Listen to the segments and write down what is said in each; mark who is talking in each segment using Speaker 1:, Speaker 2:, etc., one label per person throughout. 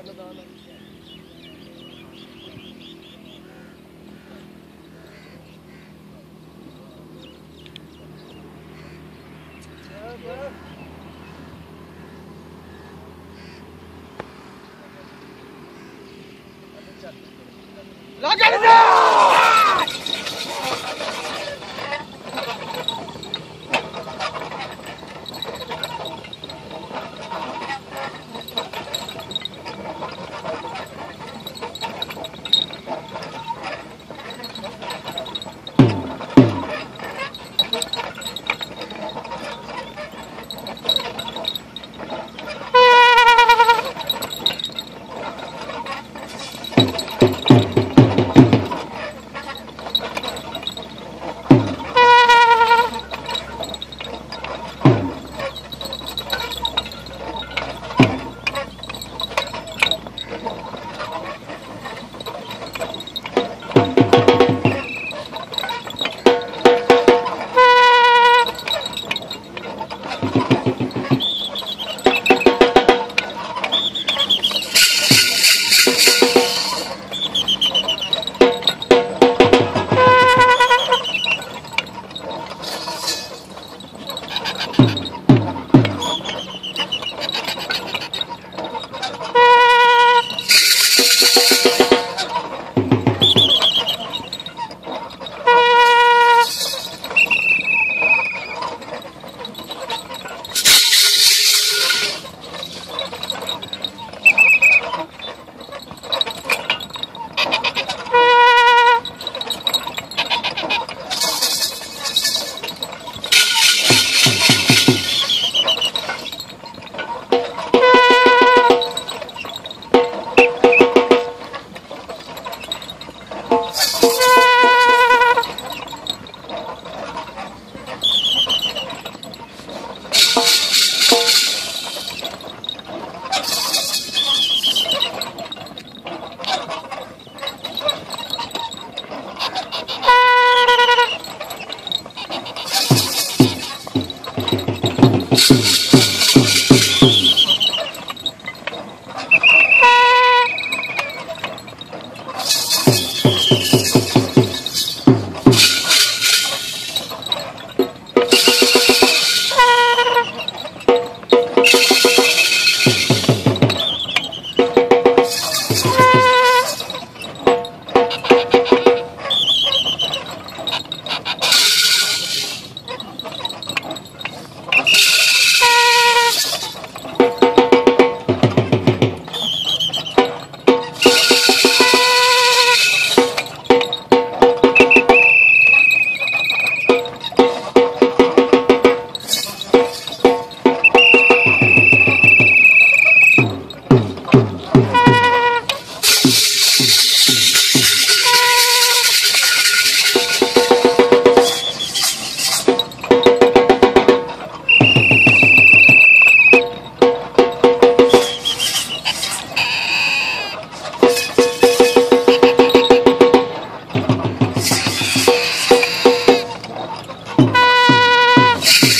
Speaker 1: ಅನ್ನದಾನ
Speaker 2: Lock it up!
Speaker 3: Thank you.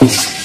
Speaker 3: Thank you.